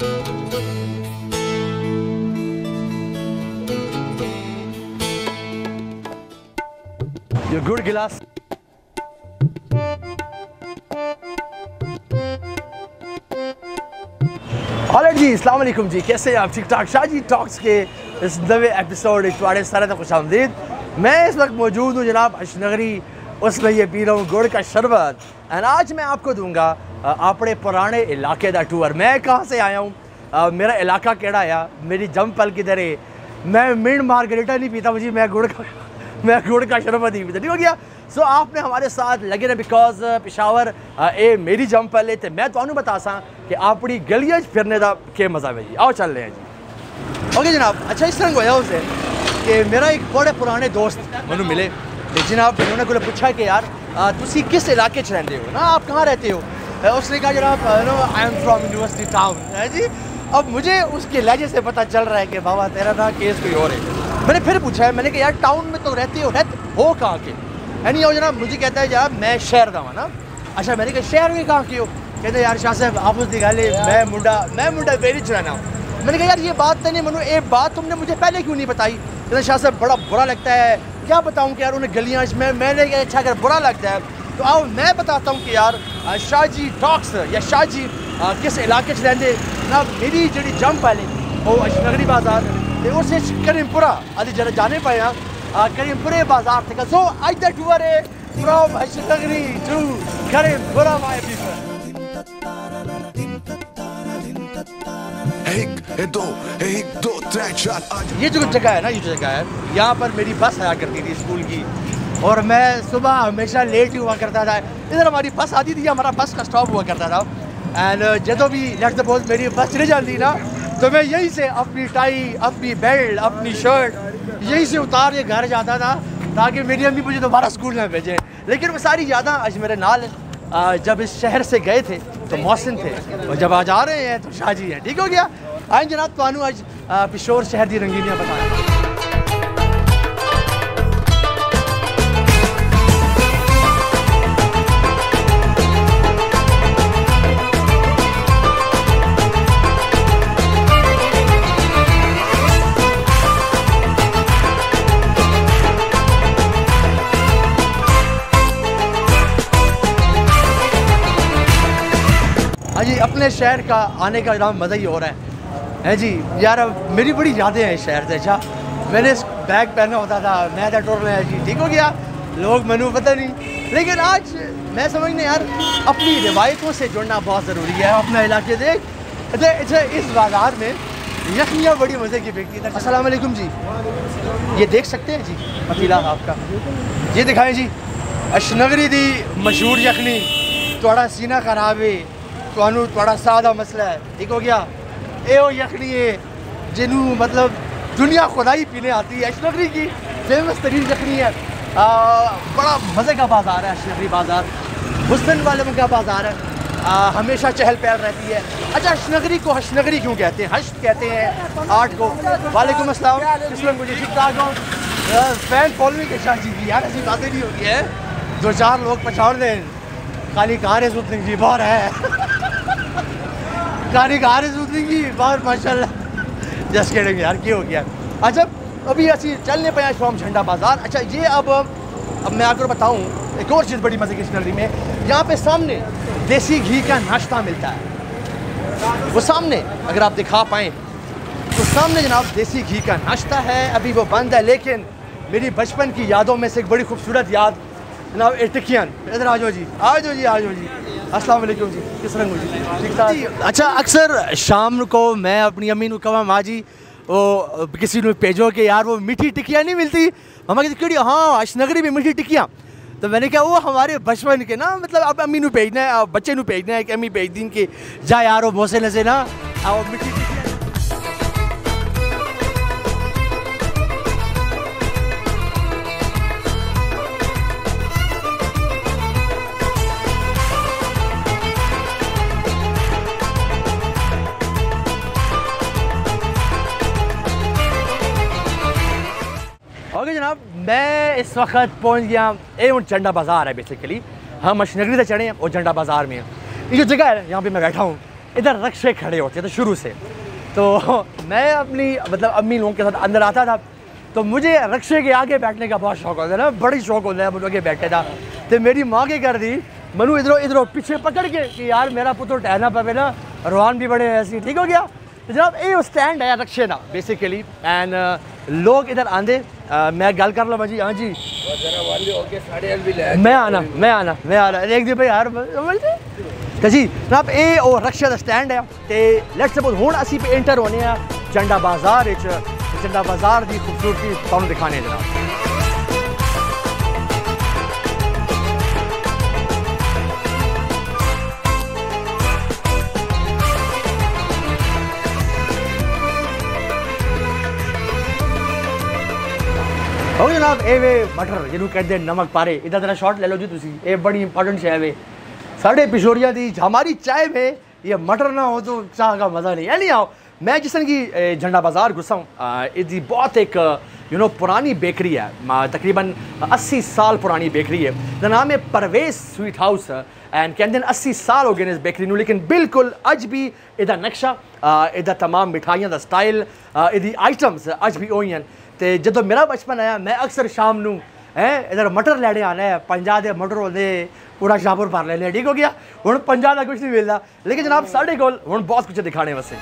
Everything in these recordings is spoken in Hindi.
Your good गिलास हालेट जी वालेकुम जी कैसे हैं आप? ठीक ठाक शाहजी टॉक्स के इस नवे एपिसोड थोड़े सारे तक खुश आमदीद मैं इस वक्त मौजूद हूँ जनाब अशनगरी उसमें ये पी रहा हूँ गुड़ का शरबत। एंड आज मैं आपको दूँगा अपने पुराने इलाके का टूर मैं कहाँ से आया हूँ? मेरा इलाका केड़ा आया मेरी जम पल किधर है? मैं मिंड मार्गरेटा नहीं पीता मुझे मैं गुड़ का मैं गुड़ का शरबत ही पीता। ठीक हो गया? सो so, आपने हमारे साथ लगे ना बिकॉज़ पिशावर ए मेरी जम पल है। तो मैं तो बता सा कि अपनी गलियाँ फिरने का के मज़ा है जी। आओ चल रहे हैं जी। ओके जनाब। अच्छा इस तरह होया उसे कि मेरा एक बड़े पुराने दोस्त मैं मिले। जनाब उन्होंने को पूछा कि यार तुसी किस इलाके रहते हो? ना आप कहाँ रहते हो? उसने कहा जनाब no I am from university town है जी? अब मुझे उसके लहजे से पता चल रहा है कि बाबा तेरा ना केस कोई और है। मैंने फिर पूछा है मैंने कहा यार टाउन में तो रहते हो रहते हो कहाँ के? यानी वो जनाब मुझे कहता है जनाब मैं शहर का हूँ ना। अच्छा मैंने कहा शहर में कहाँ के हो? कहते यार शाह साहब आप उसकी गल है, मैं मुंडा मैं मुंडा बेरी चलाना हूँ। मैंने कहा यार ये बात तो नहीं मनु ये बात तुमने मुझे पहले क्यों नहीं बताई? कहते शाह साहब बड़ा बुरा लगता है क्या बताऊँ कि यार, उन्हें गलियाँ में मैंने अच्छा अगर बुरा लगता है तो आओ, मैं बताता हूँ कि यार शाहजी टॉक्स या शाहजी किस इलाके च रहते ना मेरी जी जम वाले वो अशनगरी बाज़ार, ते उस करीमपुरा अभी जरा जाने पाए हाँ करीमपुरे बाज़ार थे सो आज द टूर है from Ashnagari to Karimpura, my people दो, एक, दो चार ये जो जगह है ना, ये जो जगह है, यहाँ पर मेरी बस आया करती थी स्कूल की। और मैं सुबह हमेशा लेट हुआ करता था। इधर हमारी बस आती थी, हमारा बस का स्टॉप हुआ करता था। एंड जब भी लेट सपोज़ मेरी बस चली जाती ना तो मैं यहीं से अपनी टाई अपनी बेल्ट अपनी शर्ट यहीं से उतार के घर जाता था, ताकि मेरी अम्मी मुझे दोबारा स्कूल में भेजें। लेकिन वो सारी यादें आज मेरे नाल जब इस शहर से गए थे तो मौसम थे। और जब आज आ रहे हैं तो शाहजी हैं। ठीक हो गया? आए जनाब तो आ, पिशोर शहर की रंगीनियाँ बताएँ हाँ जी अपने शहर का आने का नाम मज़ा ही हो रहा है। है जी? यार मेरी बड़ी यादें हैं इस शहर से। अच्छा मैंने बैग पहना होता था, मैं था टोर में, जी, ठीक हो गया। लोग मैनू पता नहीं। लेकिन आज मैं समझने यार, अपनी रिवायतों से जुड़ना बहुत ज़रूरी है, अपना इलाके से अच्छा, अच्छा इस बाज़ार में यखनिया बड़ी मज़े की बिकती है। असलम जी। ये देख सकते हैं जी? अकीला आपका। ये दिखाएँ जी। अशनगरी दी मशहूर यखनी। थोड़ा सीना खराब है। तो थोड़ा सादा मसला है। ठीक हो गया? यो यखनी है जिन्हों मतलब दुनिया खुदाई पीने आती है अशनगरी की फ़ेमस तरीन यखनी है। आ, बड़ा मज़े का बाज़ार है अशनगरी बाज़ार। हुसन वाले का बाज़ार है। आ, हमेशा चहल पहल रहती है। अच्छा अशनगरी को हशनगरी क्यों कहते हैं? हश कहते हैं आर्ट को। वालेकुम अस्सलाम। इसमें मुझे ठीक ठाक फ़ैन फॉलोइंग शाह जी की यार ऐसी बातें नहीं होती है। दो चार लोग पछाड़ दें खाली कहाँ सूत जी बहुत है। खाली कहाँ है सुतने की बाहर, माशाल्लाह। जस्ट किडिंग यार, क्या हो गया? अच्छा अभी ऐसी चलने पे फ्रॉम झंडा बाज़ार। अच्छा ये अब अब मैं आपको बताऊँ, एक और चीज़ बड़ी मज़े की स्टोरी में, यहाँ पे सामने देसी घी का नाश्ता मिलता है। वो सामने, अगर आप दिखा पाएँ तो सामने जनाब देसी घी का नाश्ता है, अभी वो बंद है, लेकिन मेरी बचपन की यादों में से एक बड़ी खूबसूरत याद, जनाब ए इधर आ जाओ जी, आ जाओ जी, आ जाओ जी। अस्सलाम वालेकुम जी। किस रंग जी ठीक ठाक? अच्छा अक्सर शाम को मैं अपनी अम्मी को कहा, माँ जी, वो किसी ने भेजो कि यार वो मीठी टिकियाँ नहीं मिलती? हमें कहते कड़ी हाँ अशनगरी में मीठी टिकियाँ तो मैंने कहा, वो हमारे बचपन के ना मतलब अब अम्मी भेजना है बच्चे भेजना है कि अम्मी भेज दी कि, जा यार, वो मौसले से ना आओ, मीठी इस वक्त पहुँच गया हूँ झंडा बाज़ार है बेसिकली हम अशनगरी से चढ़े हैं और झंडा बाज़ार में ये जो जगह है, यहाँ पे मैं बैठा हूँ। इधर रक्शे खड़े होते थे शुरू से। तो मैं अपनी मतलब अम्मी लोगों के साथ अंदर आता था। तो मुझे रक्शे के आगे बैठने का बहुत शौक होता है ना बड़ी शौक होता है मुझे आगे बैठे था तो मेरी माँ के कर दी, मनु इधरों इधरों पीछे पकड़ के कि यार मेरा पुत्र टहना पवे ना, रोहान भी बड़े ऐसी ठीक हो गया? तो जनाब, ये स्टैंड है, रक्शे ना बेसिकली एंड लोग इधर आंदे अ, मैं गल कर लवां जी हाँ जी मैं आना मैं आना मैं आना एक दिन भाई यार बोलते ਤੇ ਜੀ ਜਨਾਬ ਇਹ ਉਹ ਰਕਸ਼ੇ ਦਾ ਸਟੈਂਡ ਹੈ ਤੇ ਲੈਟਸ ਸਪੋਜ਼ ਹੁਣ ਅਸੀਂ ਪੇ ਐਂਟਰ ਹੋਣੇ ਆ ਜੰਡਾ ਬਾਜ਼ਾਰ ਵਿੱਚ ਤੇ ਜੰਡਾ ਬਾਜ਼ਾਰ ਦੀ ਖੂਬਸੂਰਤੀ ਤੁਹਾਨੂੰ ਦਿਖਾਣੇ ਜਨਾਬ ਹੋ ਜਨਾਬ ਇਹ ਵੇ ਮਟਰ ਜਿਹਨੂੰ ਕਹਿੰਦੇ ਨਮਕ ਪਾਰੇ ਇਹਦਾ ਜਰਾ ਸ਼ਾਟ ਲੈ ਲਓ ਜੀ ਤੁਸੀਂ ਇਹ ਬੜੀ ਇੰਪੋਰਟੈਂਟ ਸ਼ੈ ਵੇ ਸਾਡੇ ਪਿਸ਼ੋਰੀਆਂ ਦੀ हमारी चाय में ये मटर ना हो तो चाह का मज़ा नहीं है नहीं आओ मैं जिस तरह की ए, झंडा बाज़ार घुसा हूँ इसकी बहुत एक यू नो पुरानी बेकरी है मा- तकरीबन 80 साल पुरानी बेकरी है दा नाम है परवेज स्वीट हाउस एंड कहते हैं 80 साल हो गए ने इस बेकरी ਨੂੰ लेकिन बिल्कुल अज भी ਇਹਦਾ ਨਕਸ਼ਾ ਅ, ਇਹਦਾ तमाम ਮਿਠਾਈਆਂ ਦਾ ਸਟਾਈਲ ਇਹਦੀ ਆਈਟਮਸ ਅੱਜ ਵੀ ਉਹੀ ਹਨ ਤੇ ਜਦੋਂ ਮੇਰਾ ਬਚਪਨ ਆਇਆ ਮੈਂ ਅਕਸਰ ਸ਼ਾਮ ਨੂੰ ਹੈ ਇਧਰ ਮਟਰ ਲੈਣੇ ਆਣਾ ਹੈ ਪੰਜਾਹ ਦੇ ਮਟਰ ਹੁੰਦੇ ਪੂਰਾ ਸ਼ਾਹਪੁਰ ਭਰ ਲੈਣੇ ਆ, ਠੀਕ ਹੋ ਗਿਆ? ਹੁਣ ਪੰਜਾਹ ਦਾ ਕੁਝ ਨਹੀਂ ਮਿਲਦਾ। ਲੇਕਿਨ ਜਨਾਬ ਸਾਡੇ ਕੋਲ ਹੁਣ ਬਹੁਤ ਕੁਝ ਦਿਖਾਣੇ ਵਾਸਤੇ।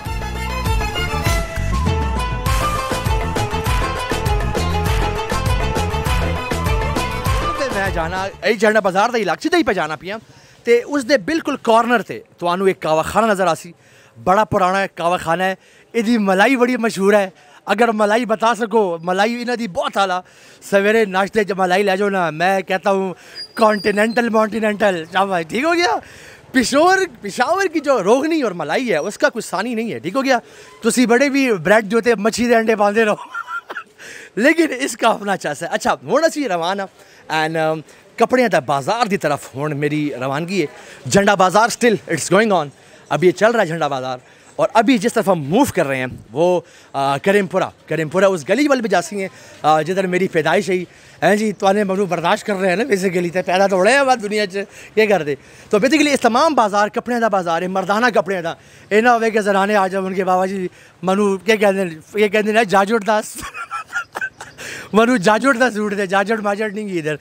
ਮੈਂ ਜਾਣਾ ਇਹ ਜਰਨਾ ਬਾਜ਼ਾਰ ਦਾ ਇਲਾਕੇ ਤੇ ਹੀ ਪੈ ਜਾਣਾ ਪਿਆ। ਤੇ ਉਸ ਦੇ ਬਿਲਕੁਲ ਕਾਰਨਰ ਤੇ ਤੁਹਾਨੂੰ ਇੱਕ ਕਾਵਾਖਾਨਾ ਨਜ਼ਰ ਆਸੀ ਬੜਾ ਪੁਰਾਣਾ ਕਾਵਾਖਾਨਾ ਹੈ। ਇਹਦੀ ਮਲਾਈ ਬੜੀ ਮਸ਼ਹੂਰ ਹੈ। अगर मलाई बता सको, मलाई इन्हें बहुत आला। सवेरे नाश्ते जब मलाई ले जाओ ना, मैं कहता हूँ कॉन्टिनेंटल मॉन्टिनेंटल भाई, ठीक हो गया? पिशोर, पिशावर की जो रोगनी और मलाई है, उसका कुछ सानी नहीं है, ठीक हो गया? तुसी बड़े भी ब्रेड जो थे मच्छी के अंडे बांधे रहो। लेकिन इसका अपना चास है। अच्छा हूँ अच्छी रवाना। एंड कपड़े का बाज़ार की तरफ़ हूँ मेरी रवानगी है। झंडा बाज़ार स्टिल इट्स गोइंग ऑन अभी ये चल रहा है झंडा बाज़ार। और अभी जिस तरफ़ हम मूव कर रहे हैं, वो करीमपुरा। करीमपुरा उस गली वाल भी जा सकें जिधर मेरी पैदाइश है हैं जी तो मनु बर्दाश्त कर रहे हैं ना बेसिकली तो पैदा तो हो रहे हैं बात दुनिया ये कर दे। तो बेसिकली इस तमाम बाज़ार कपड़े का बाज़ार है, मरदाना कपड़े का ये ना हो कि जराने आ जाओ उनके बाबा जी, मनु, क्या कहते हैं ये कहते हैं दास। मनु जाजड़ का सूट थे जाजड़ माजड़ नहीं इधर।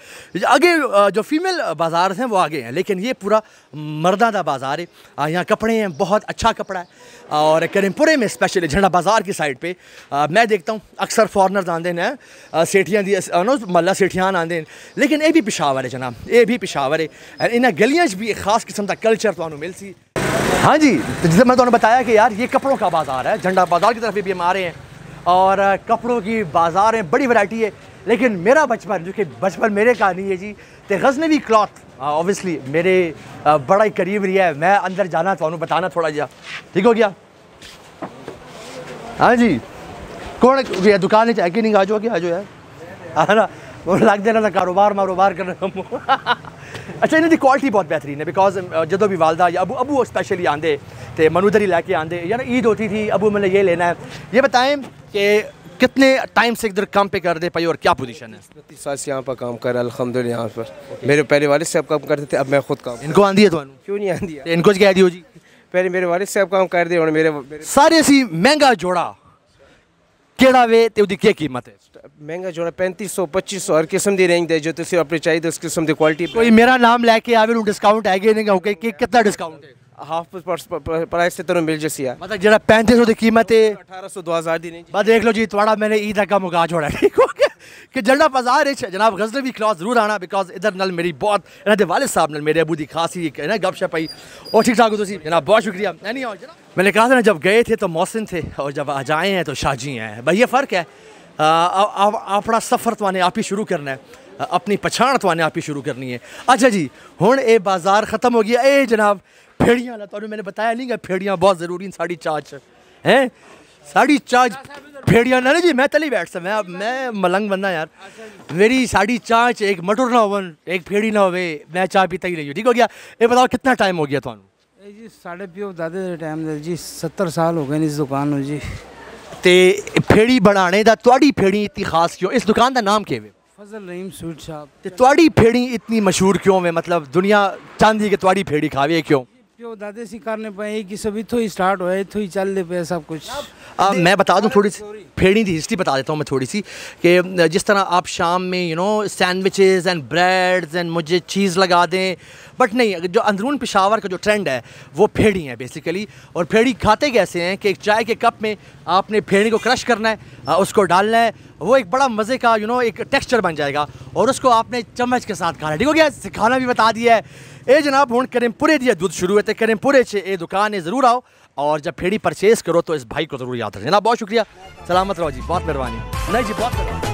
आगे जो फीमेल बाज़ार हैं वो आगे हैं लेकिन ये पूरा मर्दा का बाज़ार है। यहाँ कपड़े हैं बहुत अच्छा कपड़ा है। और करीमपुरे में स्पेशली झंडा बाज़ार की साइड पे। अ, मैं देखता हूँ अक्सर फॉरनर्स आते हैं सेठियाँ दी मल्ला सेठियान आते हैं लेकिन ये भी पिशावर है जनाब ये भी पिशावर है। इन्हें गलियाँ भी एक खास किस्म का कल्चर तो मिल सी। हाँ जी तो जैसे मैं तुम्हें बताया कि यार ये कपड़ों का बाज़ार है झंडा बाज़ार की तरफ़ भी हम आ रहे हैं। और कपड़ों की बाज़ार है बड़ी वैरायटी है। लेकिन मेरा बचपन, जो कि बचपन मेरे का नहीं है जी तो गजनवी क्लॉथ ऑब्वियसली हाँ, मेरे बड़ा ही करीब रही है। मैं अंदर जाना तो बताना थोड़ा जहा। ठीक हो गया? हाँ जी। कौन ये दुकान है कि नहीं? आ जाओ कि आ जाओ यार। है ना? लग देना था, कारोबार मारोबार करना अच्छा इन्हें क्वालिटी बहुत बेहतरीन है बिकॉज़ जो भी वालदा, या अबू अबू स्पेशली आंदे तो मनुदरी लैके आंदे यार ईद होती थी, अबू मैंने ये लेना है। ये बताएँ कि कितने टाइम से इधर काम पे कर दे पाई और क्या पोजीशन है? तीस साल से यहाँ पर काम कर अलहमद यहाँ पर। मेरे पहले वाले से अब काम करते थे अब मैं खुद काम इनको आंधी है तो क्यों नहीं आंधी है? तो इनको कह दी जी पहले मेरे वाले से अब काम कर दे और मेरे, सारे सी महँगा जोड़ा केड़ा वे तो क्या कीमत है? महँगा जोड़ा पैंतीस सौ पच्चीस सौ हर किस्म की रेंज दे जो तुम अपने चाहिए उस किस्म की क्वालिटी कोई मेरा नाम लैके आवे डिस्काउंट है कि नहीं? कितना डिस्काउंट है? हाफ़ प्राइस से तुम मिल जैसी है। मतलब जरा पैंतीस सौ की कीमत। है अठारह सौ दो हज़ार दी नहीं बस देख लो जी थोड़ा मैंने ईद का मुका छोड़ा ठीक हो कि जलना बाज़ार है जनाब गज़ल भी क्लास ज़रूर आना बिकॉज़ इधर नल मेरी बहुत इन्होंने वाले साहब नल मेरे अबू की खासी है ना गपशप आई। और ठीक ठाक हो तुम जनाब बहुत शुक्रिया। नहीं आओ जनाब? मैंने कहा था ना जब गए थे तो मौसम थे और जब आज आए हैं तो शाहजी हैं। भाई ये फ़र्क है? अपना सफ़र तो आने आप ही शुरू करना है। अपनी पछाण तो आप ही शुरू करनी है। अच्छा जी हूँ ये बाज़ार ख़त्म हो गया। ए जनाब फेड़ियाँ तो मैंने बताया नहीं गया फेड़ियाँ बहुत ज़रूरी साड़ी चाच हैं? साड़ी चाच फेड़िया ना जी मैं तली बैठ सा मैं मैं मलंग बंदा यार। मेरी साड़ी चाच एक मटर ना होवन एक फेड़ी ना हो मैं चाय पीता ही रही ठीक हो गया? ये बताओ कितना टाइम हो गया तो जी साढ़े प्यो दादे टाइम जी सत्तर साल हो गए इस दुकान में जी। ते फेड़ी बनाने का थोड़ी फेड़ी इतनी खास क्यों? इस दुकान का नाम केवे ਫਜ਼ਲ ਰਹੀਮ ਸੂਟ ਸ਼ਾਪ ਤੇ ਤੁਹਾਡੀ ਫੇੜੀ ਇਤਨੀ ਮਸ਼ਹੂਰ ਕਿਉਂ ਹੈ ਮਤਲਬ ਦੁਨੀਆ ਚਾਹੁੰਦੀ ਕਿ ਤੁਹਾਡੀ ਫੇੜੀ ਖਾਵੇ ਕਿਉਂ प्यो दादे सी करने पे कि सब इथो ही स्टार्ट हुआ इथो ही चल पे सब कुछ आ, मैं बता दूं थोड़ी सी फेड़ी की हिस्ट्री बता देता हूँ मैं थोड़ी सी कि जिस तरह आप शाम में you know sandwiches and breads and मुझे चीज़ लगा दें बट नहीं अगर जो अंदरून पेशावर का जो ट्रेंड है वो फेड़ी है बेसिकली और फेड़ी खाते कैसे हैं कि एक चाय के कप में आपने फेड़ी को क्रश करना है आ, उसको डालना है वो एक बड़ा मज़े का यू नो एक टेक्सचर बन जाएगा। और उसको आपने चम्मच के साथ खाना ठीक हो गया? सिखाना भी बता दिया है। ए जनाब हूँ करीमपुरे दिए दूध शुरू हुए तो करीमपुरे से ए दुकान है ज़रूर आओ। और जब फेड़ी परचेज करो तो इस भाई को ज़रूर याद रखें जनाब, बहुत शुक्रिया। सलामत रहो जी। बहुत मेहरबानी। नहीं जी, बहुत मेहरबानी।